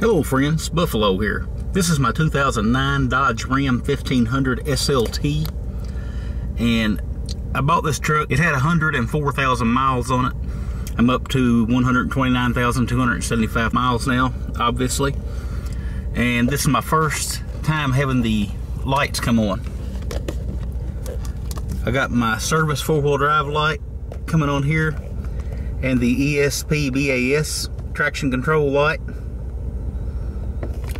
Hello friends, Buffalo here. This is my 2009 Dodge Ram 1500 SLT and I bought this truck. It had 104,000 miles on it. I'm up to 129,275 miles now, obviously. And this is my first time having the lights come on. I got my service four-wheel drive light coming on here and the ESP BAS traction control light.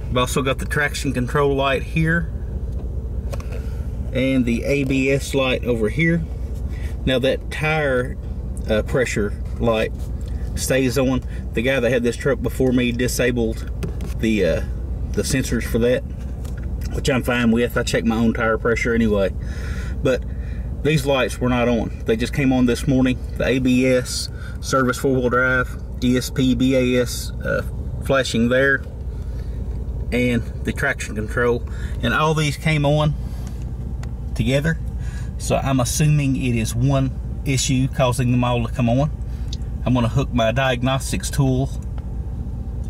I've also got the traction control light here and the ABS light over here. Now that tire uh, pressure light stays on. The guy that had this truck before me disabled the uh, the sensors for that, which I'm fine with. I check my own tire pressure anyway. But these lights were not on. They just came on this morning. The ABS, service four-wheel drive, ESP, BAS uh, flashing there and the traction control and all these came on together. So I'm assuming it is one issue causing them all to come on. I'm going to hook my diagnostics tool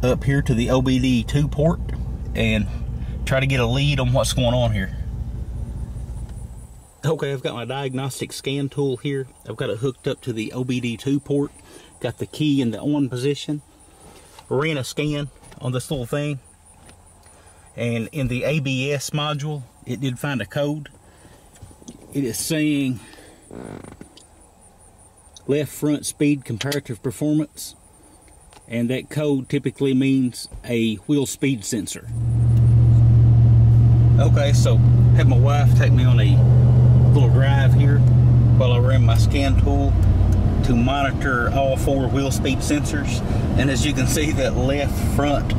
up here to the OBD2 port and try to get a lead on what's going on here. Okay I've got my diagnostic scan tool here. I've got it hooked up to the OBD2 port. Got the key in the on position. Ran a scan on this little thing and in the ABS module it did find a code. It is saying left front speed comparative performance. And that code typically means a wheel speed sensor. Okay so had my wife take me on a little drive here while I ran my scan tool to monitor all four wheel speed sensors. And as you can see that left front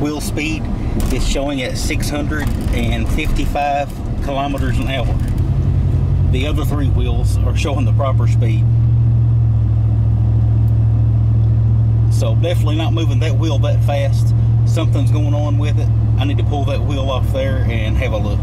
wheel speed is showing at 655 kilometers an hour. The other three wheels are showing the proper speed. So definitely not moving that wheel that fast. Something's going on with it. I need to pull that wheel off there and have a look.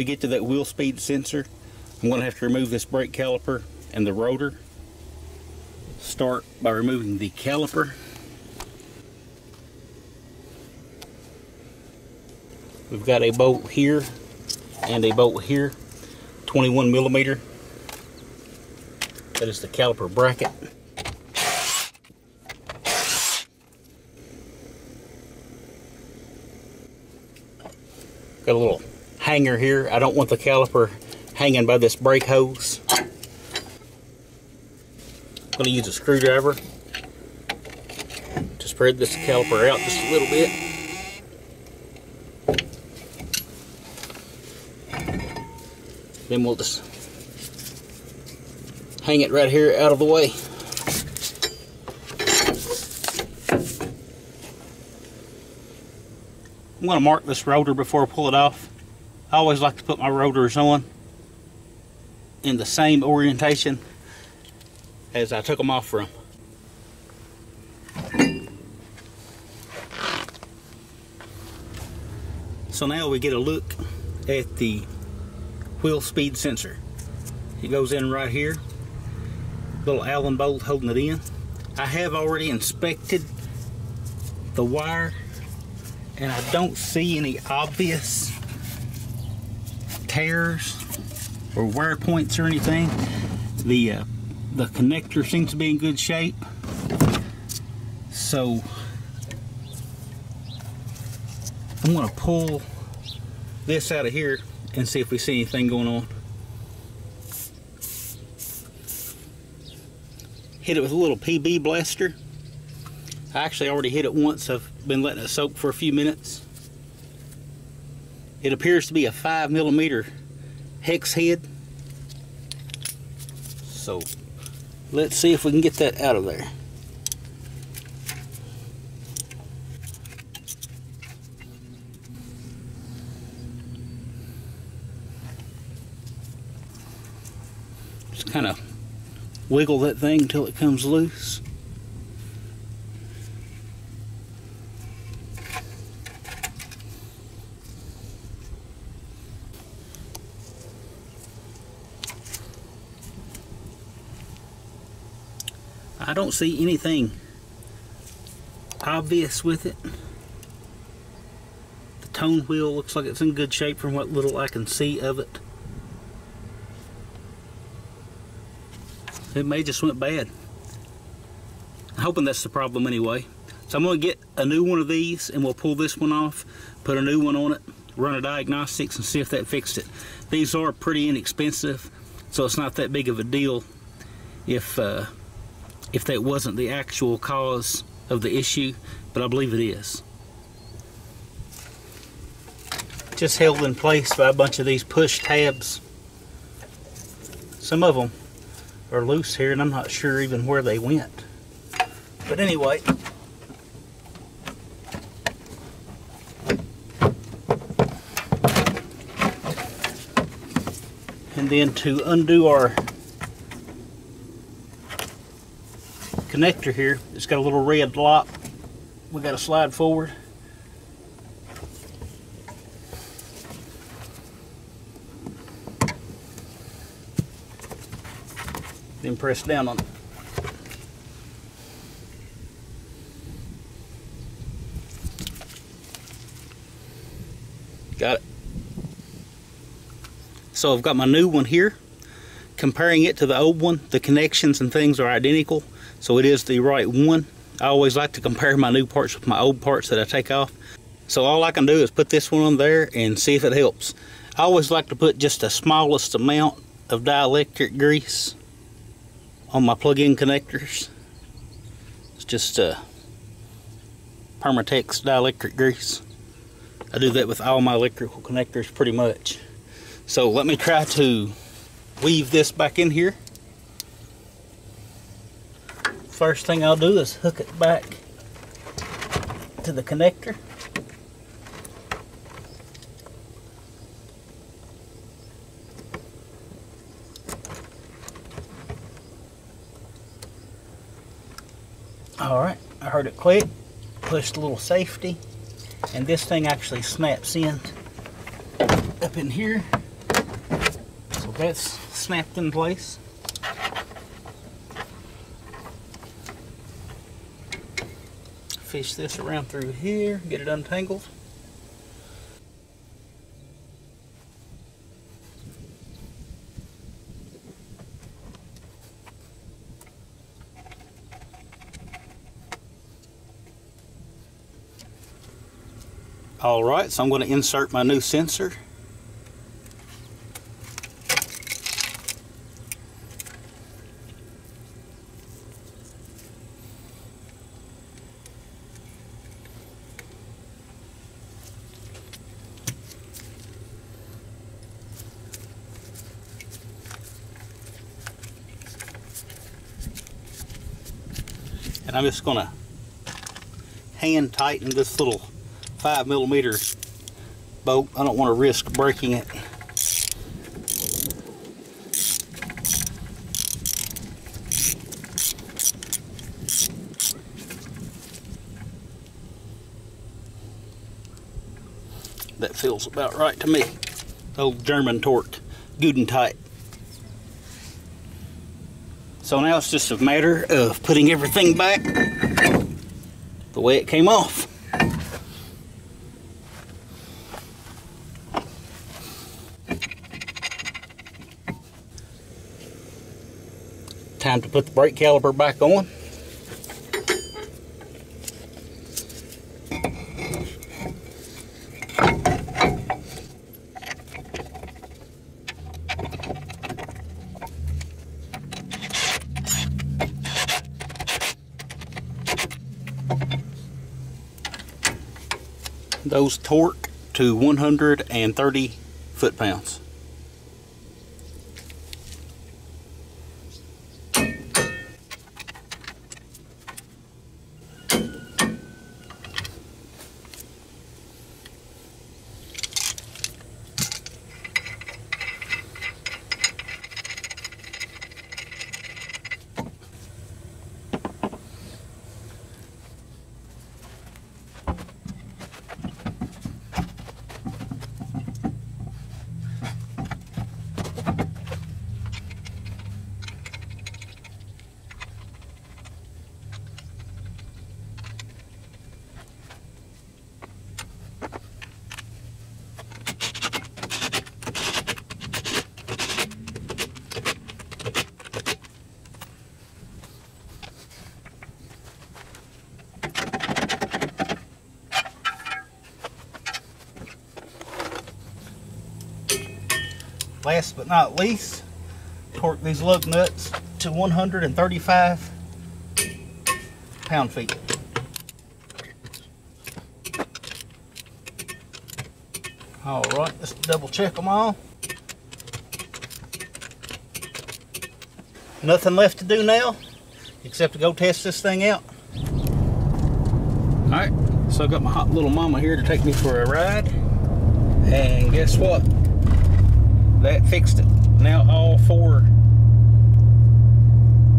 To get to that wheel speed sensor, I'm going to have to remove this brake caliper and the rotor. Start by removing the caliper. We've got a bolt here and a bolt here, 21 millimeter. That is the caliper bracket. Got a little hanger here. I don't want the caliper hanging by this brake hose. I'm going to use a screwdriver to spread this caliper out just a little bit. Then we'll just hang it right here out of the way. I'm going to mark this rotor before I pull it off. I always like to put my rotors on in the same orientation as I took them off from. So now we get a look at the wheel speed sensor. It goes in right here. Little Allen bolt holding it in. I have already inspected the wire and I don't see any obvious tears or wear points or anything. The uh, the connector seems to be in good shape. So I'm to pull this out of here and see if we see anything going on. Hit it with a little PB blaster. I actually already hit it once. I've been letting it soak for a few minutes. It appears to be a five millimeter hex head. So Let's see if we can get that out of there. Just kind of wiggle that thing until it comes loose. I don't see anything obvious with it. The tone wheel looks like it's in good shape from what little I can see of it. It may just went bad. I'm hoping that's the problem anyway. So I'm going to get a new one of these and we'll pull this one off, put a new one on it, run a diagnostics and see if that fixed it. These are pretty inexpensive, so it's not that big of a deal if uh, if that wasn't the actual cause of the issue, but I believe it is. Just held in place by a bunch of these push tabs. Some of them are loose here and I'm not sure even where they went. But anyway, and then to undo our connector here, it's got a little red lock. We got to slide forward. Then press down on it. Got it. So I've got my new one here. Comparing it to the old one, the connections and things are identical. So it is the right one. I always like to compare my new parts with my old parts that I take off. So all I can do is put this one on there and see if it helps. I always like to put just the smallest amount of dielectric grease on my plug-in connectors. It's just uh, Permatex dielectric grease. I do that with all my electrical connectors pretty much. So let me try to weave this back in here first thing I'll do is hook it back to the connector. All right, I heard it click, pushed a little safety, and this thing actually snaps in up in here. So that's snapped in place. Fish this around through here, get it untangled. All right, so I'm going to insert my new sensor. And I'm just gonna hand tighten this little five millimeter bolt. I don't want to risk breaking it. That feels about right to me. Old German torque, good and tight. So now it's just a matter of putting everything back the way it came off. Time to put the brake caliper back on. Those torque to 130 foot-pounds. Last but not least, torque these lug nuts to 135 pound feet. All right, let's double check them all. Nothing left to do now, except to go test this thing out. All right, so I got my hot little mama here to take me for a ride. And guess what? That fixed it. Now all four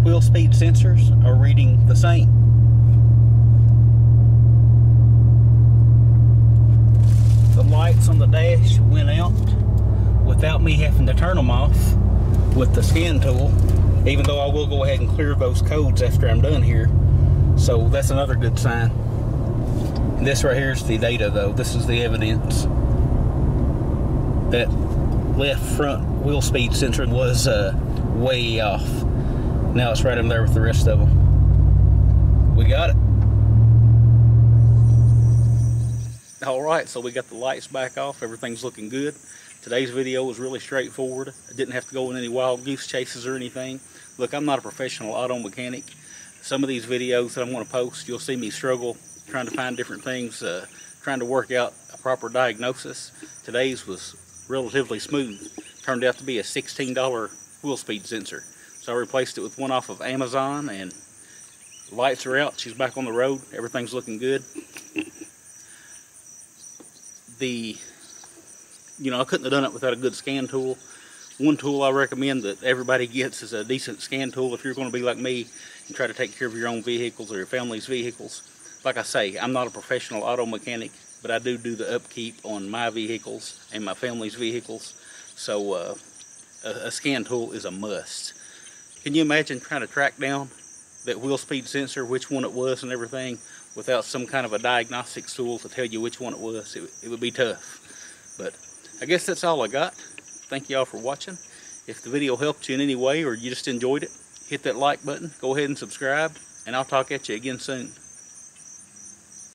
wheel speed sensors are reading the same. The lights on the dash went out without me having to turn them off with the scan tool, even though I will go ahead and clear those codes after I'm done here. So that's another good sign. This right here is the data though. This is the evidence that left front wheel speed sensor was uh, way off. Now it's right in there with the rest of them. We got it. All right, so we got the lights back off. Everything's looking good. Today's video was really straightforward. I didn't have to go in any wild goose chases or anything. Look, I'm not a professional auto mechanic. Some of these videos that I'm going to post, you'll see me struggle trying to find different things, uh, trying to work out a proper diagnosis. Today's was relatively smooth. Turned out to be a $16 wheel speed sensor. So I replaced it with one off of Amazon and lights are out. She's back on the road. Everything's looking good. The, you know, I couldn't have done it without a good scan tool. One tool I recommend that everybody gets is a decent scan tool if you're going to be like me and try to take care of your own vehicles or your family's vehicles. Like I say, I'm not a professional auto mechanic, but I do do the upkeep on my vehicles and my family's vehicles. So uh, a, a scan tool is a must. Can you imagine trying to track down that wheel speed sensor, which one it was and everything, without some kind of a diagnostics tool to tell you which one it was? It, it would be tough. But I guess that's all I got. Thank you all for watching. If the video helped you in any way or you just enjoyed it, hit that like button, go ahead and subscribe, and I'll talk at you again soon.